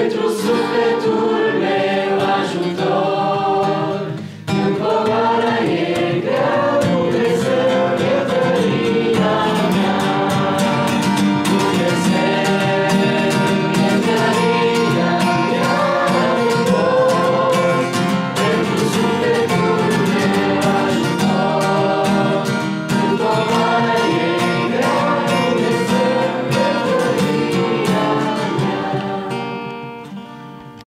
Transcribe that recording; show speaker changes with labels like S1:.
S1: pentru sufletul